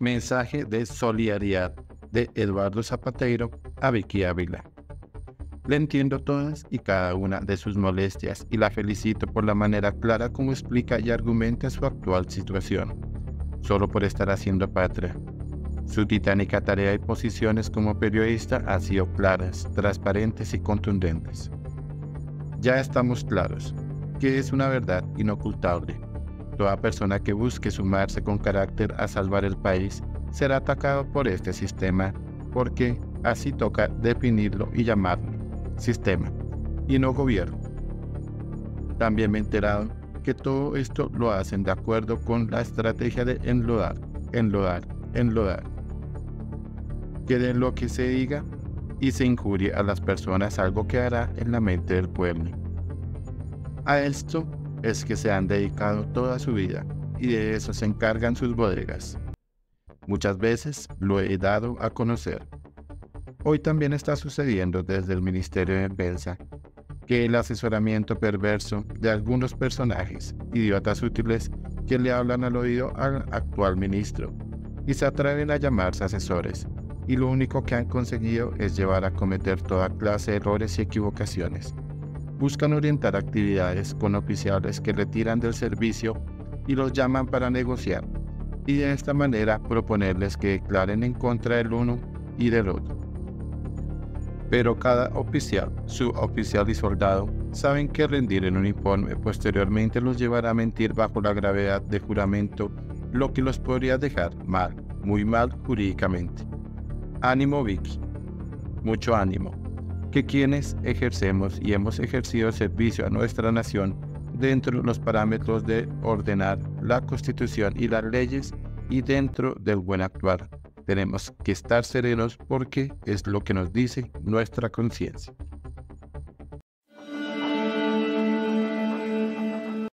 Mensaje de solidaridad de Eduardo Zapateiro a Vicky Ávila. Le entiendo todas y cada una de sus molestias y la felicito por la manera clara como explica y argumenta su actual situación, solo por estar haciendo patria. Su titánica tarea y posiciones como periodista han sido claras, transparentes y contundentes. Ya estamos claros que es una verdad inocultable Toda persona que busque sumarse con carácter a salvar el país será atacado por este sistema, porque así toca definirlo y llamarlo sistema, y no gobierno. También me he enterado que todo esto lo hacen de acuerdo con la estrategia de enlodar, enlodar, enlodar. Que de lo que se diga y se injurie a las personas algo quedará en la mente del pueblo. A esto es que se han dedicado toda su vida y de eso se encargan sus bodegas. Muchas veces lo he dado a conocer. Hoy también está sucediendo desde el Ministerio de Defensa que el asesoramiento perverso de algunos personajes, idiotas útiles, que le hablan al oído al actual ministro y se atreven a llamarse asesores, y lo único que han conseguido es llevar a cometer toda clase de errores y equivocaciones buscan orientar actividades con oficiales que retiran del servicio y los llaman para negociar, y de esta manera proponerles que declaren en contra del uno y del otro. Pero cada oficial, suboficial y soldado saben que rendir en un informe posteriormente los llevará a mentir bajo la gravedad de juramento, lo que los podría dejar mal, muy mal jurídicamente. Ánimo Vicky, mucho ánimo que quienes ejercemos y hemos ejercido servicio a nuestra nación dentro de los parámetros de ordenar la constitución y las leyes y dentro del buen actuar. Tenemos que estar serenos porque es lo que nos dice nuestra conciencia.